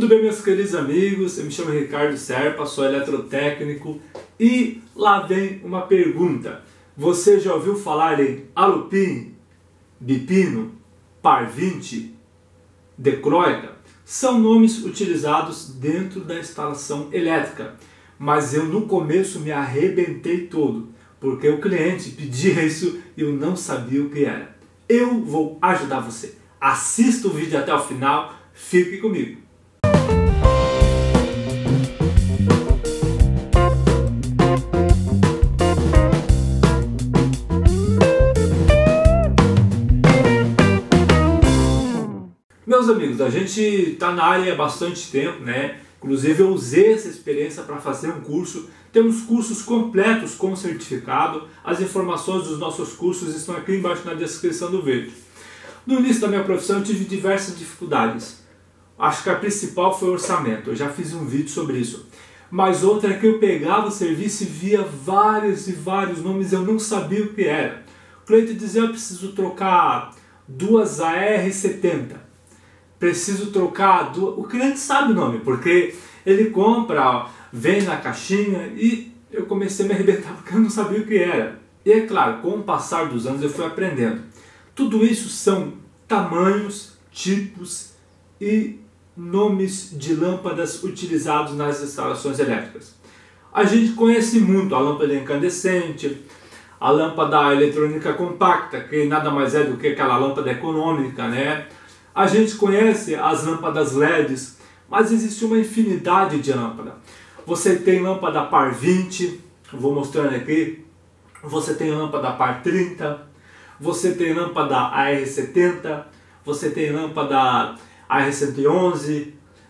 Tudo bem, meus queridos amigos? Eu me chamo Ricardo Serpa, sou eletrotécnico e lá vem uma pergunta. Você já ouviu falar em alupin, bipino, par 20, decroica? São nomes utilizados dentro da instalação elétrica, mas eu no começo me arrebentei todo, porque o cliente pedia isso e eu não sabia o que era. Eu vou ajudar você. Assista o vídeo até o final, fique comigo. Amigos, a gente está na área há bastante tempo, né? Inclusive eu usei essa experiência para fazer um curso. Temos cursos completos com certificado. As informações dos nossos cursos estão aqui embaixo na descrição do vídeo. No início da minha profissão eu tive diversas dificuldades. Acho que a principal foi o orçamento. Eu já fiz um vídeo sobre isso. Mas outra é que eu pegava o serviço e via vários e vários nomes eu não sabia o que era. O cliente dizia, eu preciso trocar duas AR70 preciso trocar. Do... O cliente sabe o nome, porque ele compra, vem na caixinha e eu comecei a me arrebentar porque eu não sabia o que era. E é claro, com o passar dos anos eu fui aprendendo. Tudo isso são tamanhos, tipos e nomes de lâmpadas utilizados nas instalações elétricas. A gente conhece muito a lâmpada incandescente, a lâmpada eletrônica compacta, que nada mais é do que aquela lâmpada econômica, né? A gente conhece as lâmpadas LEDs, mas existe uma infinidade de lâmpadas. Você tem lâmpada par 20, vou mostrando aqui. Você tem lâmpada par 30, você tem lâmpada AR70, você tem lâmpada AR111,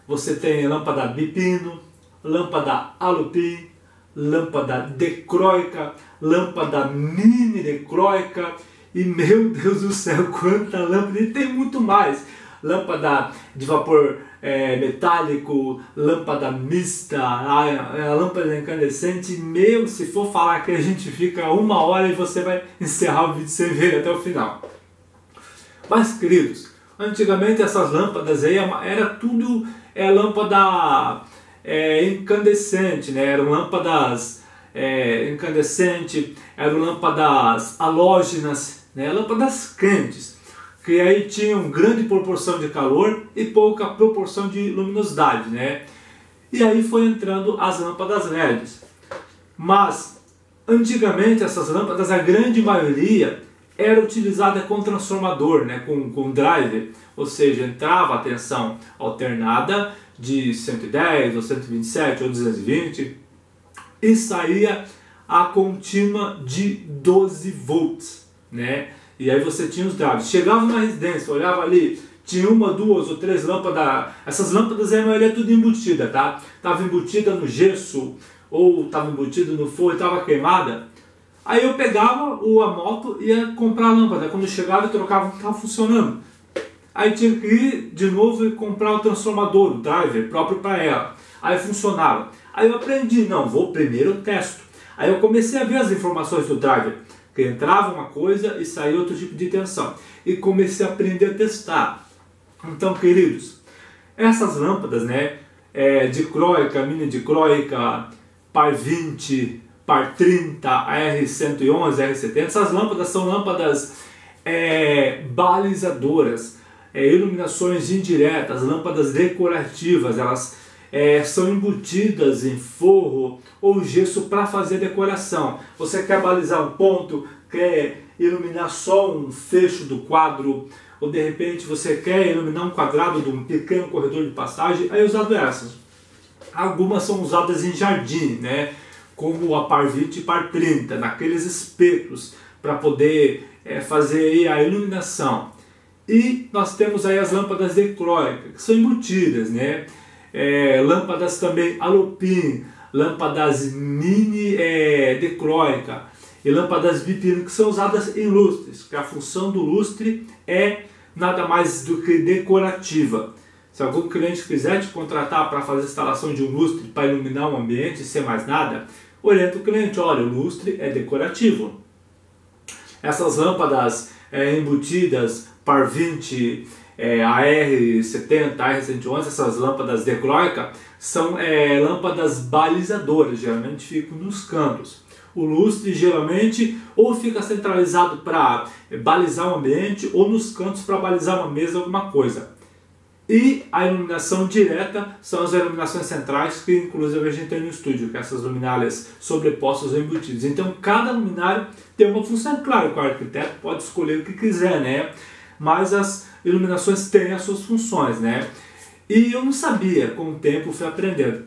você tem lâmpada bipino, lâmpada alupin, lâmpada decroica, lâmpada mini decroica, e meu Deus do céu, quanta lâmpada! E tem muito mais. Lâmpada de vapor é, metálico, lâmpada mista, a, a, lâmpada incandescente. Meu, se for falar que a gente fica uma hora e você vai encerrar o vídeo sem ver até o final. Mas, queridos, antigamente essas lâmpadas aí era tudo é, lâmpada é, incandescente, né? eram lâmpadas é, incandescente, eram lâmpadas halógenas né, lâmpadas quentes, que aí tinham grande proporção de calor e pouca proporção de luminosidade, né? E aí foi entrando as lâmpadas LEDs. Mas antigamente essas lâmpadas, a grande maioria era utilizada com transformador, né, com, com driver, ou seja, entrava a tensão alternada de 110 ou 127 ou 220 e saía a contínua de 12 volts né? E aí você tinha os dados. Chegava na residência, olhava ali, tinha uma, duas ou três lâmpadas. Essas lâmpadas a maioria é tudo embutida, tá? Tava embutida no gesso ou tava embutida no fogo e tava queimada. Aí eu pegava a moto e ia comprar a lâmpada. Quando chegava eu trocava, não estava funcionando. Aí tinha que ir de novo e comprar o transformador, o driver próprio para ela. Aí funcionava. Aí eu aprendi, não, vou primeiro testo. Aí eu comecei a ver as informações do driver que entrava uma coisa e saía outro tipo de tensão. E comecei a aprender a testar. Então, queridos, essas lâmpadas, né, é, de croica, mini de croica, par 20, par 30, R111, R70, essas lâmpadas são lâmpadas é, balizadoras, é, iluminações indiretas, lâmpadas decorativas, elas é, são embutidas em forro ou gesso para fazer decoração. Você quer balizar um ponto, quer iluminar só um fecho do quadro, ou de repente você quer iluminar um quadrado de um pequeno corredor de passagem, aí é usado essas. Algumas são usadas em jardim, né? como a par 20 e par 30, naqueles espetos, para poder é, fazer a iluminação. E nós temos aí as lâmpadas decróicas, que são embutidas, né? É, lâmpadas também alupin, lâmpadas mini é, decróica e lâmpadas bipino que são usadas em lustres, que a função do lustre é nada mais do que decorativa. Se algum cliente quiser te contratar para fazer a instalação de um lustre para iluminar um ambiente sem mais nada, orienta o cliente, olha, o lustre é decorativo. Essas lâmpadas é, embutidas par 20 é, AR70, AR111, essas lâmpadas declóica, são é, lâmpadas balizadoras, geralmente ficam nos cantos. O lustre geralmente ou fica centralizado para balizar o ambiente ou nos cantos para balizar uma mesa, alguma coisa. E a iluminação direta são as iluminações centrais, que inclusive a gente tem no estúdio, que essas luminárias sobrepostas ou embutidas. Então cada luminário tem uma função, claro que o arquiteto pode escolher o que quiser, né? Mas as iluminações têm as suas funções, né? E eu não sabia, com o tempo fui aprendendo.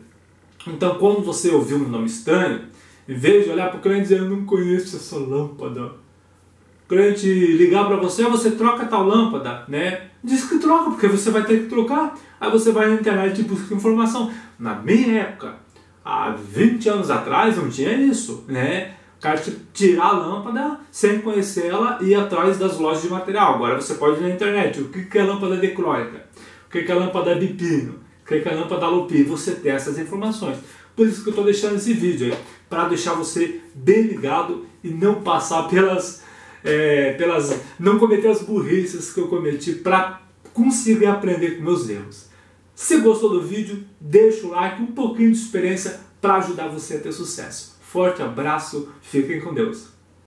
Então quando você ouvir um nome estranho, em vez de olhar para o cliente e dizer eu não conheço essa lâmpada, cliente ligar para você, você troca tal lâmpada, né? Diz que troca, porque você vai ter que trocar. Aí você vai na internet e busca informação. Na minha época, há 20 anos atrás, não tinha isso, né? Cara tirar a lâmpada sem conhecer ela e ir atrás das lojas de material. Agora você pode ir na internet. O que é lâmpada declóica? O que é lâmpada bipino? O que é lâmpada lupi? Você tem essas informações. Por isso que eu estou deixando esse vídeo aí, para deixar você bem ligado e não passar pelas é, pelas não cometer as burrices que eu cometi para conseguir aprender com meus erros. Se gostou do vídeo, deixa o like, um pouquinho de experiência para ajudar você a ter sucesso. Forte abraço, fiquem com Deus.